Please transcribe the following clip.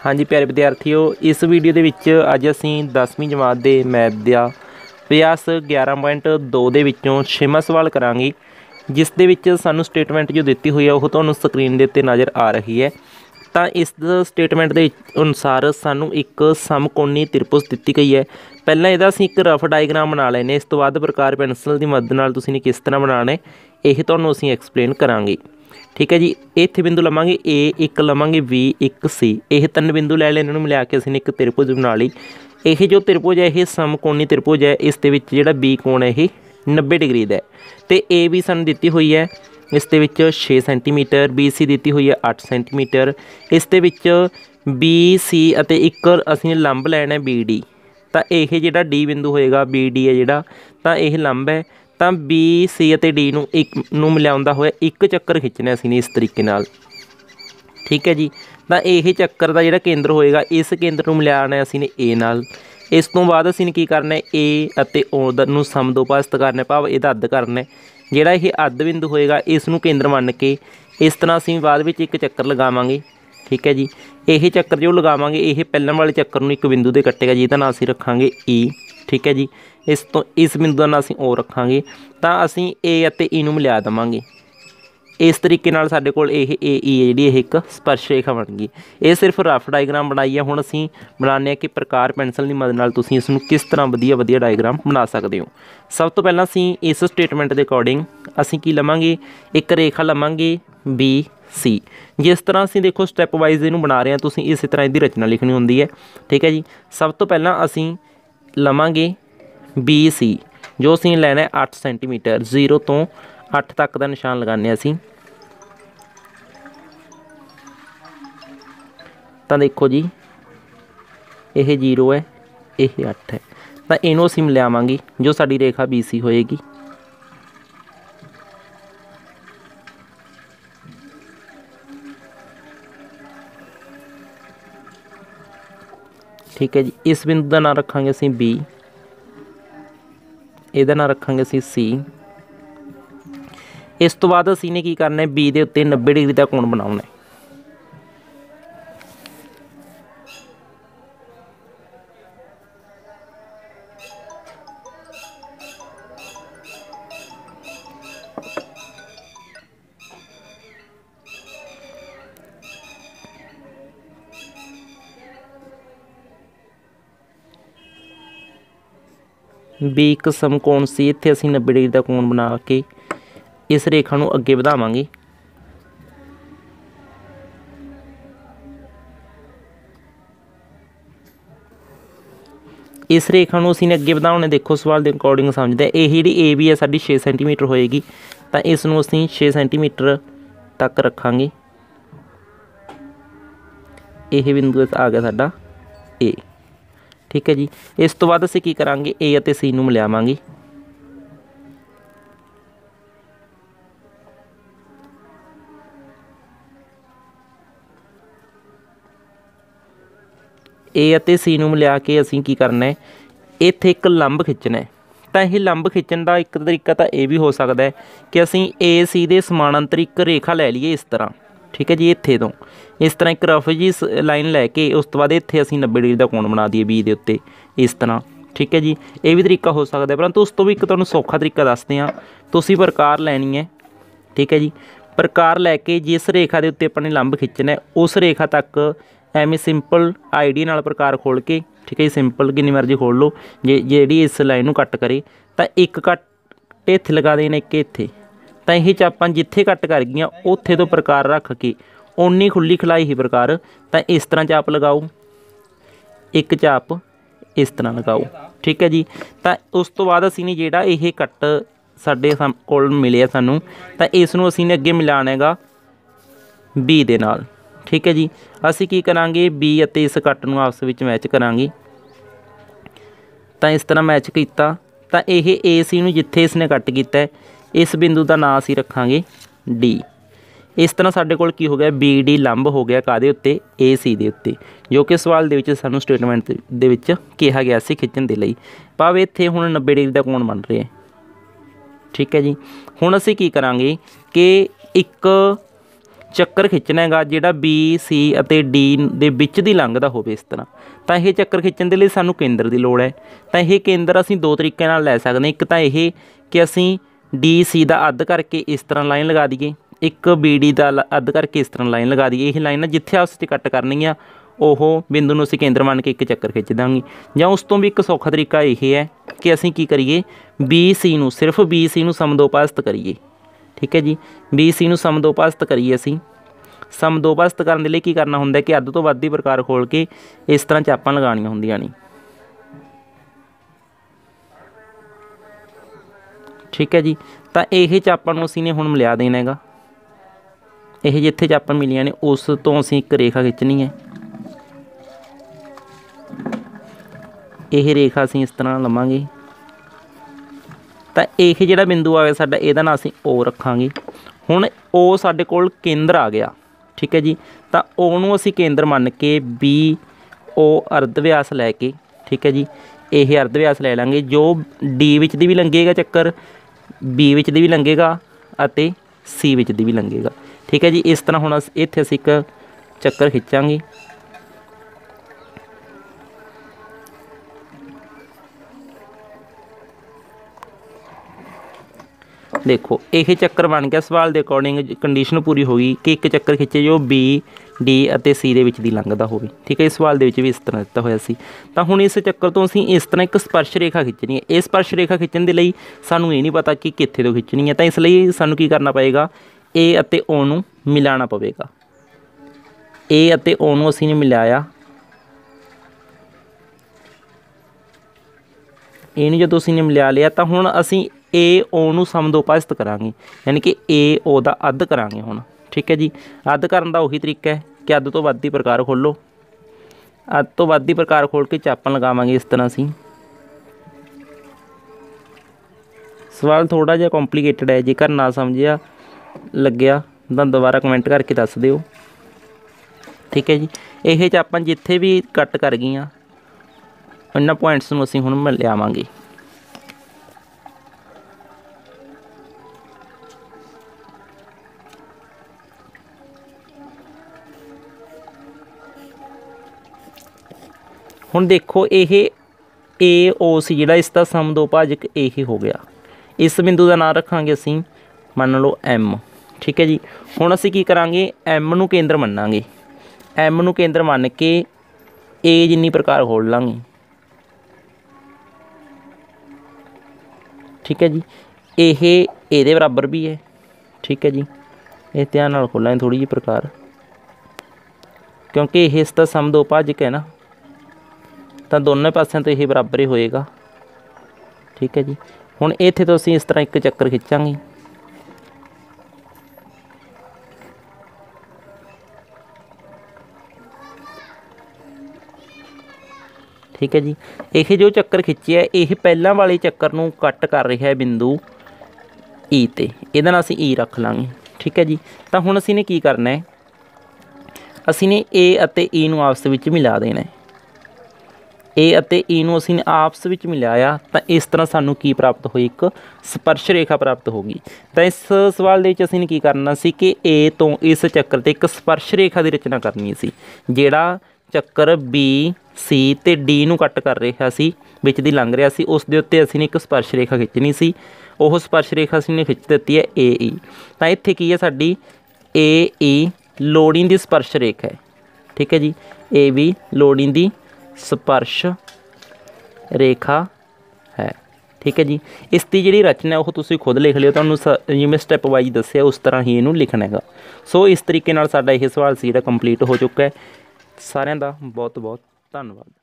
ਹਾਂਜੀ ਪਿਆਰੇ ਵਿਦਿਆਰਥੀਓ, ਇਸ ਵੀਡੀਓ ਦੇ ਵਿੱਚ ਅੱਜ ਅਸੀਂ 10ਵੀਂ ਜਮਾਤ ਦੇ ਮੈਥ ਦਾ ਅਭਿਆਸ 11.2 ਦੇ ਵਿੱਚੋਂ ਛੇਵਾਂ ਸਵਾਲ ਕਰਾਂਗੇ, ਜਿਸ ਦੇ ਵਿੱਚ ਸਾਨੂੰ ਸਟੇਟਮੈਂਟ ਜੋ ਦਿੱਤੀ ਹੋਈ ਹੈ ਉਹ ਤੁਹਾਨੂੰ ਸਕਰੀਨ ਦੇ ਉੱਤੇ ਨਜ਼ਰ ਆ ਰਹੀ ਹੈ। ਤਾਂ ਇਸ ਸਟੇਟਮੈਂਟ ਦੇ ਅਨੁਸਾਰ ਸਾਨੂੰ ਇੱਕ ਸਮਕੋਣੀ ਤ੍ਰਿਭੁਜ ਦਿੱਤੀ ਗਈ ਹੈ। ਪਹਿਲਾਂ ਇਹਦਾ ਅਸੀਂ ਇੱਕ ਰਫ ਡਾਇਗਰਾਮ ਬਣਾ ਲੈਨੇ ਇਸ ਤੋਂ ਬਾਅਦ ਪ੍ਰਕਾਰ ਪੈਨਸਲ ਦੀ ਮਦਦ ਨਾਲ ਤੁਸੀਂ ਨੇ ਕਿਸ ਤਰ੍ਹਾਂ ਬਣਾਉਣਾ ਇਹ ਤੁਹਾਨੂੰ ਅਸੀਂ ਐਕਸਪਲੇਨ ਕਰਾਂਗੇ। ਠੀਕ ਹੈ ਜੀ ਇੱਥੇ ਬਿੰਦੂ ਲਵਾਂਗੇ, A ਇੱਕ ਲਵਾਂਗੇ, B ਇੱਕ C ਇਹ ਤਿੰਨ ਬਿੰਦੂ ਲੈ ਲੈ ਇਹਨਾਂ ਨੂੰ ਮਿਲਾ ਕੇ ਅਸੀਂ ਨੇ ਇੱਕ ਤ੍ਰਿਭੁਜ ਬਣਾ ਲਈ। ਇਹ ਜੋ ਤ੍ਰਿਭੁਜ ਹੈ, ਇਹ ਸਮਕੋਣੀ ਤ੍ਰਿਭੁਜ ਹੈ, ਇਸ ਦੇ ਵਿੱਚ ਜਿਹੜਾ B ਕੋਣ ਹੈ, ਇਹ 90 ਡਿਗਰੀ ਦਾ ਹੈ। ਤੇ A ਵੀ ਸਾਨੂੰ ਦਿੱਤੀ ਹੋਈ ਹੈ, ਇਸ ਦੇ ਵਿੱਚ 6 ਸੈਂਟੀਮੀਟਰ BC ਦਿੱਤੀ ਹੋਈ ਹੈ 8 ਸੈਂਟੀਮੀਟਰ। ਇਸ ਦੇ ਵਿੱਚ BC ਅਤੇ ਇੱਕ ਅਸੀਂ ਲੰਬ ਲੈਣਾ ਹੈ BD ਤਾਂ ਇਹ ਜਿਹੜਾ D ਬਿੰਦੂ ਹੋਏਗਾ BD ਹੈ ਜਿਹੜਾ, ਤਾਂ ਇਹ ਲੰਬ ਹੈ। ਤਾਂ B, C ਅਤੇ D ਨੂੰ ਇੱਕ, ਨੂੰ ਮਿਲਾਉਂਦਾ ਹੋਇਆ ਇੱਕ ਚੱਕਰ ਖਿੱਚਣਾ ਅਸੀਂ ਨੇ ਇਸ ਤਰੀਕੇ ਨਾਲ। ਠੀਕ ਹੈ ਜੀ? ਤਾਂ ਇਹ ਚੱਕਰ ਦਾ ਜਿਹੜਾ ਕੇਂਦਰ ਹੋਏਗਾ, ਇਸ ਕੇਂਦਰ ਨੂੰ ਮਿਲਾਉਣਾ ਅਸੀਂ ਨੇ A ਨਾਲ। ਇਸ ਤੋਂ ਬਾਅਦ ਅਸੀਂ ਨੇ ਕੀ ਕਰਨਾ ਹੈ? A ਅਤੇ O ਦਾ ਨੂੰ ਸਮਦੋਪਾਸਤ ਕਰਨਾ ਭਾਵ ਇਹਦਾ ਅੱਧ ਕਰਨਾ ਜਿਹੜਾ ਇਹ ਅੱਧ ਬਿੰਦੂ ਹੋਏਗਾ, ਇਸ ਨੂੰ ਕੇਂਦਰ ਮੰਨ ਕੇ ਇਸ ਤਰ੍ਹਾਂ ਅਸੀਂ ਬਾਅਦ ਵਿੱਚ ਇੱਕ ਚੱਕਰ ਲਗਾਵਾਂਗੇ। ਠੀਕ ਹੈ ਜੀ? ਇਹ ਚੱਕਰ ਜੋ ਲਗਾਵਾਂਗੇ, ਇਹ ਪਹਿਲਾਂ ਵਾਲੇ ਚੱਕਰ ਨੂੰ ਇੱਕ ਬਿੰਦੂ ਦੇ ਕੱਟੇਗਾ, ਜਿਹਦਾ ਨਾਂ ਅਸੀਂ ਰੱਖਾਂਗੇ E ਠੀਕ ਹੈ ਜੀ? ਇਸ ਤੋਂ, ਇਸ ਬਿੰਦੂ ਦਾ ਨਾਂ ਅਸੀਂ O ਰੱਖਾਂਗੇ। ਤਾਂ ਅਸੀਂ A ਅਤੇ E ਨੂੰ ਮਿਲਾ ਦਵਾਂਗੇ। ਇਸ ਤਰੀਕੇ ਨਾਲ ਸਾਡੇ ਕੋਲ ਇਹ AE ਹੈ ਜਿਹੜੀ ਇਹ ਇੱਕ ਸਪਰਸ਼ ਰੇਖਾ ਬਣ ਗਈ। ਇਹ ਸਿਰਫ ਰਫ ਡਾਇਗਰਾਮ ਬਣਾਈ ਹੈ ਹੁਣ ਅਸੀਂ ਬਣਾਉਂਦੇ ਹਾਂ ਕਿ ਪ੍ਰਕਾਰ ਪੈਨਸਲ ਦੀ ਮਦਦ ਨਾਲ ਤੁਸੀਂ ਇਸ ਨੂੰ ਕਿਸ ਤਰ੍ਹਾਂ ਵਧੀਆ ਵਧੀਆ ਡਾਇਗਰਾਮ ਬਣਾ ਸਕਦੇ ਹੋ। ਸਭ ਤੋਂ ਪਹਿਲਾਂ ਅਸੀਂ ਇਸ ਸਟੇਟਮੈਂਟ ਦੇ ਅਕੋਰਡਿੰਗ ਅਸੀਂ ਕੀ ਲਵਾਂਗੇ? ਇੱਕ ਰੇਖਾ ਲਵਾਂਗੇ ਬੀ ਸੀ ਜਿਸ ਤਰ੍ਹਾਂ ਅਸੀਂ ਦੇਖੋ ਸਟੈਪ ਵਾਈਜ਼ ਇਹਨੂੰ ਬਣਾ ਰਹੇ ਹਾਂ, ਤੁਸੀਂ ਇਸੇ ਤਰ੍ਹਾਂ ਇਹਦੀ ਰਚਨਾ ਲਿਖਣੀ ਹੁੰਦੀ ਹੈ। ਠੀਕ ਹੈ ਜੀ? ਸਭ ਤੋਂ ਪਹਿਲਾਂ ਅਸੀਂ ਲਵਾਂਗੇ ਬੀ ਸੀ ਜੋ ਅਸੀਂ ਲੈਣਾ ਹੈ 8 ਸੈਂਟੀਮੀਟਰ 0 ਤੋਂ 8 ਤੱਕ ਦਾ ਨਿਸ਼ਾਨ ਲਗਾਉਂਦੇ ਅਸੀਂ। ਤਾਂ ਦੇਖੋ ਜੀ, ਇਹ 0 ਹੈ, ਇਹ 8 ਹੈ। ਤਾਂ ਇਹਨੂੰ ਅਸੀਂ ਮਿਲਾਵਾਂਗੇ, ਜੋ ਸਾਡੀ ਰੇਖਾ BC ਹੋਏਗੀ। ਠੀਕ ਹੈ ਜੀ, ਇਸ ਬਿੰਦੂ ਦਾ ਨਾਮ ਰੱਖਾਂਗੇ ਅਸੀਂ B ਇਹਦਾ ਨਾਂ ਰੱਖਾਂਗੇ ਅਸੀਂ C ਇਸ ਤੋਂ ਬਾਅਦ ਅਸੀਂ ਨੇ ਕੀ ਕਰਨਾ ਹੈ? B ਦੇ ਉੱਤੇ 90 ਡਿਗਰੀ ਦਾ ਕੋਣ ਬਣਾਉਣਾ ਹੈ। ਵੀ ਇੱਕ ਸਮਕੋਣ ਸੀ? ਇੱਥੇ ਅਸੀਂ 90 ਡਿਗਰੀ ਦਾ ਕੋਣ ਬਣਾ ਕੇ ਇਸ ਰੇਖਾ ਨੂੰ ਅੱਗੇ ਵਧਾਵਾਂਗੇ। ਇਸ ਰੇਖਾ ਨੂੰ ਅਸੀਂ ਨੇ ਅੱਗੇ ਵਧਾਉਣੇ ਦੇਖੋ, ਸਵਾਲ ਦੇ ਅਕੋਰਡਿੰਗ ਸਮਝਦੇ ਇਹ ਜਿਹੜੀ ਏ ਵੀ ਹੈ, ਸਾਡੀ 6 ਸੈਂਟੀਮੀਟਰ ਹੋਏਗੀ। ਤਾਂ ਇਸ ਨੂੰ ਅਸੀਂ 6 ਸੈਂਟੀਮੀਟਰ ਤੱਕ ਰੱਖਾਂਗੇ। ਇਹ ਬਿੰਦੂ ਆ ਗਿਆ ਸਾਡਾ ਏ ਠੀਕ ਹੈ ਜੀ। ਇਸ ਤੋਂ ਬਾਅਦ ਅਸੀਂ ਕੀ ਕਰਾਂਗੇ? A ਅਤੇ C ਨੂੰ ਮਿਲਾਵਾਂਗੇ। A ਅਤੇ C ਨੂੰ ਮਿਲਾ ਕੇ ਅਸੀਂ ਕੀ ਕਰਨਾ ਹੈ? ਇੱਥੇ ਇੱਕ ਲੰਬ ਖਿੱਚਣਾ ਹੈ। ਤਾਂ ਇਹ ਲੰਬ ਖਿੱਚਣ ਦਾ ਇੱਕ ਤਰੀਕਾ ਤਾਂ ਇਹ ਵੀ ਹੋ ਸਕਦਾ ਹੈ ਕਿ ਅਸੀਂ AC ਦੇ ਸਮਾਨਾਂਤਰ ਇੱਕ ਰੇਖਾ ਲੈ ਲਈਏ ਇਸ ਤਰ੍ਹਾਂ। ਠੀਕ ਹੈ ਜੀ ਇੱਥੇ ਤੋਂ। ਇਸ ਤਰ੍ਹਾਂ ਇੱਕ ਰਫ ਜੀ ਲਾਈਨ ਲੈ ਕੇ ਉਸ ਤੋਂ ਬਾਅਦ ਇੱਥੇ ਅਸੀਂ 90 ਡਿਗਰੀ ਦਾ ਕੋਣ ਬਣਾ ਦਈਏ ਬੀ ਦੇ ਉੱਤੇ, ਇਸ ਤਰ੍ਹਾਂ। ਠੀਕ ਹੈ ਜੀ, ਇਹ ਵੀ ਤਰੀਕਾ ਹੋ ਸਕਦਾ ਪਰੰਤੂ ਉਸ ਤੋਂ ਵੀ ਇੱਕ ਤੁਹਾਨੂੰ ਸੌਖਾ ਤਰੀਕਾ ਦੱਸਦੇ ਹਾਂ। ਤੁਸੀਂ ਪ੍ਰਕਾਰ ਲੈਣੀ ਹੈ, ਠੀਕ ਹੈ ਜੀ। ਪ੍ਰਕਾਰ ਲੈ ਕੇ ਜਿਸ ਰੇਖਾ ਦੇ ਉੱਤੇ ਆਪਾਂ ਨੇ ਲੰਬ ਖਿੱਚਣਾ ਉਸ ਰੇਖਾ ਤੱਕ ਐਵੇਂ ਸਿੰਪਲ ਆਈਡੀ ਨਾਲ ਪ੍ਰਕਾਰ ਖੋਲ ਕੇ, ਠੀਕ ਹੈ ਜੀ ਸਿੰਪਲ ਕਿੰਨੀ ਮਰਜ਼ੀ ਖੋਲ ਲਓ, ਜੇ, ਜਿਹੜੀ ਇਸ ਲਾਈਨ ਨੂੰ ਕੱਟ ਕਰੇ, ਤਾਂ ਇੱਕ ਕੱਟ ਇੱਥੇ ਲਗਾ ਦੇਣਾ, ਇੱਕ ਇੱਥੇ। ਤਾਂ ਇਹ ਚਾਪਾਂ ਜਿੱਥੇ ਕੱਟ ਕਰ ਗਈਆਂ, ਉੱਥੇ ਤੋਂ ਪ੍ਰਕਾਰ ਰੱਖ ਕੇ ਓਨੀ ਖੁੱਲੀ ਖਲਾਈ ਹੀ ਪ੍ਰਕਾਰ, ਤਾਂ ਇਸ ਤਰ੍ਹਾਂ ਚਾਪ ਲਗਾਓ। ਇੱਕ ਚਾਪ ਇਸ ਤਰ੍ਹਾਂ ਲਗਾਓ, ਠੀਕ ਹੈ ਜੀ? ਤਾਂ ਉਸ ਤੋਂ ਬਾਅਦ ਅਸੀਂ ਨੇ ਜਿਹੜਾ ਇਹ ਕੱਟ ਸਾਡੇ ਕੋਲ ਮਿਲਿਆ ਸਾਨੂੰ, ਤਾਂ ਇਸ ਨੂੰ ਅਸੀਂ ਨੇ ਅੱਗੇ ਮਿਲਾਣਾ ਹੈਗਾ B ਦੇ ਨਾਲ, ਠੀਕ ਹੈ ਜੀ? ਅਸੀਂ ਕੀ ਕਰਾਂਗੇ? B ਅਤੇ ਇਸ ਕੱਟ ਨੂੰ ਆਪਸ ਵਿੱਚ ਮੈਚ ਕਰਾਂਗੇ। ਤਾਂ ਇਸ ਤਰ੍ਹਾਂ ਮੈਚ ਕੀਤਾ, ਤਾਂ ਇਹ AC ਨੂੰ ਜਿੱਥੇ ਇਸ ਨੇ ਕੱਟ ਕੀਤਾ ਇਸ ਬਿੰਦੂ ਦਾ ਨਾਂ ਅਸੀਂ ਰੱਖਾਂਗੇ ਡੀ ਇਸ ਤਰ੍ਹਾਂ ਸਾਡੇ ਕੋਲ ਕੀ ਹੋ ਗਿਆ? BD ਲੰਬ ਹੋ ਗਿਆ ਕਾਦੇ ਉੱਤੇ? AC ਦੇ ਉੱਤੇ। ਜੋ ਕਿ ਸਵਾਲ ਦੇ ਵਿੱਚ ਸਾਨੂੰ ਸਟੇਟਮੈਂਟ ਦੇ ਵਿੱਚ ਕਿਹਾ ਗਿਆ ਸੀ ਖਿੱਚਣ ਦੇ ਲਈ। ਭਾਵ ਇੱਥੇ ਹੁਣ 90 ਡਿਗਰੀ ਦਾ ਕੋਣ ਬਣ ਰਿਹਾ ਹੈ। ਠੀਕ ਹੈ ਜੀ? ਹੁਣ ਅਸੀਂ ਕੀ ਕਰਾਂਗੇ ਕਿ ਇੱਕ ਚੱਕਰ ਖਿੱਚਣਾ ਹੈਗਾ ਜਿਹੜਾ B, C ਅਤੇ D ਦੇ ਵਿੱਚ ਦੀ ਲੰਘਦਾ ਹੋਵੇ ਇਸ ਤਰ੍ਹਾਂ। ਤਾਂ ਇਹ ਚੱਕਰ ਖਿੱਚਣ ਦੇ ਲਈ ਸਾਨੂੰ ਕੇਂਦਰ ਦੀ ਲੋੜ ਹੈ। ਤਾਂ ਇਹ ਕੇਂਦਰ ਅਸੀਂ ਦੋ ਤਰੀਕਿਆਂ ਨਾਲ ਲੈ ਸਕਦੇ ਹਾਂ। ਇੱਕ ਤਾਂ ਇਹ ਕਿ ਅਸੀਂ DC ਦਾ ਅੱਧ ਕਰਕੇ ਇਸ ਤਰ੍ਹਾਂ ਲਾਈਨ ਲਗਾ ਦਈਏ। ਇੱਕ BD ਦਾ ਲ- ਅੱਧ ਕਰਕੇ ਇਸ ਤਰ੍ਹਾਂ ਲਾਈਨ ਲਗਾ ਦਈਏ। ਇਹ ਲਾਈਨਾਂ ਜਿੱਥੇ ਉਸ ਵਿੱਚ ਕੱਟ ਕਰਨੀ ਆ ਉਹ ਬਿੰਦੂ ਨੂੰ ਅਸੀਂ ਕੇਂਦਰ ਮੰਨ ਕੇ ਇੱਕ ਚੱਕਰ ਖਿੱਚ ਦਾਂਗੇ। ਜਾਂ ਉਸ ਤੋਂ ਵੀ ਇੱਕ ਸੌਖਾ ਤਰੀਕਾ ਇਹ ਹੈ ਕਿ ਅਸੀਂ ਕੀ ਕਰੀਏ? BC ਨੂੰ, ਸਿਰਫ BC ਨੂੰ ਸਮਦੋਪਾਸਤ ਕਰੀਏ। ਠੀਕ ਹੈ ਜੀ? BC ਨੂੰ ਸਮਦੋਪਾਸਤ ਕਰੀਏ ਅਸੀਂ। ਸਮਦੋਪਾਸਤ ਕਰਨ ਦੇ ਲਈ ਕੀ ਕਰਨਾ ਹੁੰਦਾ ਕਿ ਅੱਧ ਤੋਂ ਵੱਧ ਦੀ ਪ੍ਰਕਾਰ ਖੋਲ ਕੇ ਇਸ ਤਰ੍ਹਾਂ ਚਾਪਾਂ ਲਗਾਉਣੀਆਂ ਹੁੰਦੀਆਂ ਨੇ। ਠੀਕ ਹੈ ਜੀ? ਤਾਂ ਇਹ ਚਾਪਾਂ ਨੂੰ ਅਸੀਂ ਨੇ ਹੁਣ ਮਿਲਿਆ ਦੇਣਾ ਹੈਗਾ। ਇਹ ਜਿੱਥੇ ਚਾਪਾਂ ਮਿਲੀਆਂ ਨੇ, ਉਸ ਤੋਂ ਅਸੀਂ ਇੱਕ ਰੇਖਾ ਖਿੱਚਣੀ ਹੈ। ਇਹ ਰੇਖਾ ਅਸੀਂ ਇਸ ਤਰ੍ਹਾਂ ਲਵਾਂਗੇ। ਤਾਂ ਇਹ ਜਿਹੜਾ ਬਿੰਦੂ ਆ ਗਿਆ ਸਾਡਾ, ਇਹਦਾ ਨਾਂ ਅਸੀਂ O ਰੱਖਾਂਗੇ। ਹੁਣ O ਸਾਡੇ ਕੋਲ ਕੇਂਦਰ ਆ ਗਿਆ। ਠੀਕ ਹੈ ਜੀ? ਤਾਂ O ਨੂੰ ਅਸੀਂ ਕੇਂਦਰ ਮੰਨ ਕੇ B, O ਅਰਧ ਵਿਆਸ ਲੈ ਕੇ, ਠੀਕ ਹੈ ਜੀ? ਇਹ ਅਰਧ ਵਿਆਸ ਲੈ ਲਾਂਗੇ, ਜੋ ਡੀ ਵਿੱਚ ਦੀ ਵੀ ਲੰਘੇਗਾ ਚੱਕਰ ਬੀ ਵਿੱਚ ਦੀ ਵੀ ਲੰਘੇਗਾ ਅਤੇ ਸੀ ਵਿੱਚ ਦੀ ਵੀ ਲੰਘੇਗਾ। ਠੀਕ ਹੈ ਜੀ, ਇਸ ਤਰ੍ਹਾਂ ਹੁਣ ਅਸ- ਇੱਥੇ ਅਸੀਂ ਇੱਕ ਚੱਕਰ ਖਿੱਚਾਂਗੇ। ਦੇਖੋ, ਇਹ ਚੱਕਰ ਬਣ ਗਿਆ। ਸਵਾਲ ਦੇ ਅਕੋਰਡਿੰਗ ਕੰਡੀਸ਼ਨ ਪੂਰੀ ਹੋ ਗਈ ਕਿ ਇੱਕ ਚੱਕਰ ਖਿੱਚੇ ਜੋ B, D ਅਤੇ C ਦੇ ਵਿੱਚ ਦੀ ਲੰਘਦਾ ਹੋਵੇ। ਠੀਕ ਹੈ ਇਸ ਸਵਾਲ ਦੇ ਵਿੱਚ ਵੀ ਇਸ ਤਰ੍ਹਾਂ ਦਿੱਤਾ ਹੋਇਆ ਸੀ। ਤਾਂ ਹੁਣ ਇਸ ਚੱਕਰ ਤੋਂ ਅਸੀਂ ਇਸ ਤਰ੍ਹਾਂ ਇੱਕ ਸਪਰਸ਼ ਰੇਖਾ ਖਿੱਚਣੀ ਹੈ। ਇਹ ਸਪਰਸ਼ ਰੇਖਾ ਖਿੱਚਣ ਦੇ ਲਈ ਸਾਨੂੰ ਇਹ ਨਹੀਂ ਪਤਾ ਕਿ ਕਿੱਥੇ ਤੋਂ ਖਿੱਚਣੀ ਹੈ। ਤਾਂ ਇਸ ਲਈ ਸਾਨੂੰ ਕੀ ਕਰਨਾ ਪਏਗਾ? A ਅਤੇ O ਨੂੰ ਮਿਲਾਉਣਾ ਪਵੇਗਾ। A ਅਤੇ O ਨੂੰ ਅਸੀਂ ਨੇ ਮਿਲਾਇਆ। ਇਹਨੂੰ ਜਦੋਂ ਅਸੀਂ ਨੇ ਮਿਲਾ ਲਿਆ, ਤਾਂ ਹੁਣ ਅਸੀਂ ਏ ਓ ਨੂੰ ਸਮਦੋਪਾਸਤ ਕਰਾਂਗੇ, ਯਾਨੀ ਕਿ ਏ ਓ ਦਾ ਅੱਧ ਕਰਾਂਗੇ ਹੁਣ, ਠੀਕ ਹੈ ਜੀ? ਅੱਧ ਕਰਨ ਦਾ ਉਹੀ ਤਰੀਕਾ ਹੈ ਕਿ ਅੱਧ ਤੋਂ ਵੱਧ ਦੀ ਪ੍ਰਕਾਰ ਖੋਲੋ। ਅੱਧ ਤੋਂ ਵੱਧ ਦੀ ਪ੍ਰਕਾਰ ਖੋਲ ਕੇ ਚਾਪਣ ਲਗਾਵਾਂਗੇ ਇਸ ਤਰ੍ਹਾਂ ਅਸੀਂ। ਸਵਾਲ ਥੋੜਾ ਜਿਹਾ ਕੰਪਲਿਕੇਟਡ ਹੈ, ਜੇਕਰ ਨਾ ਸਮਝਿਆ, ਲੱਗਿਆ, ਤਾਂ ਦੁਬਾਰਾ ਕਮੈਂਟ ਕਰਕੇ ਦੱਸ ਦਿਓ। ਠੀਕ ਹੈ ਜੀ? ਇਹ ਚਾਪਾਂ ਜਿੱਥੇ ਵੀ ਕੱਟ ਕਰ ਗਈਆਂ, ਉਹਨਾਂ ਪੁਆਇੰਟਸ ਨੂੰ ਅਸੀਂ ਹੁਣ ਮ- ਲਿਆਵਾਂਗੇ। ਹੁਣ ਦੇਖੋ ਇਹ ਏ ਓ ਸੀ ਜਿਹੜਾ ਇਸ ਦਾ ਸਮਦੋਭਾਜਕ ਇਹ ਹੋ ਗਿਆ। ਇਸ ਬਿੰਦੂ ਦਾ ਨਾਮ ਰੱਖਾਂਗੇ ਅਸੀਂ, ਮੰਨ ਲਓ M, ਠੀਕ ਹੈ ਜੀ? ਹੁਣ ਅਸੀਂ ਕੀ ਕਰਾਂਗੇ? M ਨੂੰ ਕੇਂਦਰ ਮੰਨਾਂਗੇ। M ਨੂੰ ਕੇਂਦਰ ਮੰਨ ਕੇ ਏ ਜਿੰਨੀ ਪ੍ਰਕਾਰ ਖੋਲ ਲਾਂਗੇ। ਠੀਕ ਹੈ ਜੀ? ਇਹ ਇਹਦੇ ਬਰਾਬਰ ਵੀ ਹੈ। ਠੀਕ ਹੈ ਜੀ? ਇਹ ਧਿਆਨ ਨਾਲ ਖੋਲਾਂਗੇ ਥੋੜੀ ਜਿਹੀ ਪ੍ਰਕਾਰ। ਕਿਉਂਕਿ ਇਹ ਇਸ ਦਾ ਸਮਦੋਭਾਜਕ ਹੈ ਨਾ। ਤਾਂ ਦੋਨੇ ਪਾਸਿਆਂ ਤੋਂ ਇਹ ਬਰਾਬਰ ਹੀ ਹੋਏਗਾ। ਠੀਕ ਹੈ ਜੀ। ਹੁਣ ਇੱਥੇ ਤੋਂ ਅਸੀਂ ਇਸ ਤਰ੍ਹਾਂ ਇੱਕ ਚੱਕਰ ਖਿੱਚਾਂਗੇ। ਠੀਕ ਹੈ ਜੀ। ਇਹ ਜੋ ਚੱਕਰ ਖਿੱਚਿਆ, ਇਹ ਪਹਿਲਾਂ ਵਾਲੇ ਚੱਕਰ ਨੂੰ ਕੱਟ ਕਰ ਰਿਹਾ ਹੈ ਬਿੰਦੂ ਈ ਤੇ। ਇਹਦਾ ਨਾਲ ਅਸੀਂ ਈ ਰੱਖ ਲਾਂਗੇ। ਠੀਕ ਹੈ ਜੀ। ਤਾਂ ਹੁਣ ਅਸੀਂ ਨੇ ਕੀ ਕਰਨਾ ਹੈ? ਅਸੀਂ ਨੇ ਏ ਅਤੇ ਈ ਨੂੰ ਆਪਸ ਵਿੱਚ ਮਿਲਾ ਦੇਣਾ ਹੈ। A ਅਤੇ E ਨੂੰ ਅਸੀਂ ਨੇ ਆਪਸ ਵਿੱਚ ਮਿਲਾਇਆ, ਤਾਂ ਇਸ ਤਰ੍ਹਾਂ ਸਾਨੂੰ ਕੀ ਪ੍ਰਾਪਤ ਹੋਈ? ਇੱਕ ਸਪਰਸ਼ ਰੇਖਾ ਪ੍ਰਾਪਤ ਹੋ ਗਈ। ਤਾਂ ਇਸ ਸਵਾਲ ਦੇ ਵਿੱਚ ਅਸੀਂ ਨੇ ਕੀ ਕਰਨਾ ਸੀ ਕਿ A ਤੋਂ ਇਸ ਚੱਕਰ ਤੇ ਇੱਕ ਸਪਰਸ਼ ਰੇਖਾ ਦੀ ਰਚਨਾ ਕਰਨੀ ਸੀ, ਜਿਹੜਾ ਚੱਕਰ B, C ਤੇ D ਨੂੰ ਕੱਟ ਕਰ ਰਿਹਾ ਸੀ, ਵਿੱਚ ਦੀ ਲੰਘ ਰਿਹਾ ਸੀ, ਉਸ ਦੇ ਉੱਤੇ ਅਸੀਂ ਨੇ ਇੱਕ ਸਪਰਸ਼ ਰੇਖਾ ਖਿੱਚਣੀ ਸੀ। ਉਹ ਸਪਰਸ਼ ਰੇਖਾ ਅਸੀਂ ਨੇ ਖਿੱਚ ਦਿੱਤੀ ਹੈ AE ਤਾਂ ਇੱਥੇ ਕੀ ਹੈ ਸਾਡੀ? AE ਲੋੜੀਂਦੀ ਸਪਰਸ਼ ਰੇਖਾ ਹੈ। ਠੀਕ ਹੈ ਜੀ? ਏ AB ਲੋੜੀਂਦੀ ਸਪਰਸ਼ ਰੇਖਾ ਹੈ। ਠੀਕ ਹੈ ਜੀ। ਇਸ ਦੀ ਜਿਹੜੀ ਰਚਨਾ ਉਹ ਤੁਸੀਂ ਖੁਦ ਲਿਖ ਲਿਓ। ਤੁਹਾਨੂੰ ਸ- ਜਿਵੇਂ ਸਟੈਪ ਵਾਈਜ਼ ਦੱਸਿਆ, ਉਸ ਤਰ੍ਹਾਂ ਹੀ ਇਹਨੂੰ ਲਿਖਣਾ ਹੈਗਾ। ਸੋ ਇਸ ਤਰੀਕੇ ਨਾਲ ਸਾਡਾ ਇਹ ਸਵਾਲ ਸੀ ਜਿਹੜਾ ਕੰਪਲੀਟ ਹੋ ਚੁੱਕਾ ਹੈ। ਸਾਰਿਆਂ ਦਾ ਬਹੁਤ ਬਹੁਤ ਧੰਨਵਾਦ।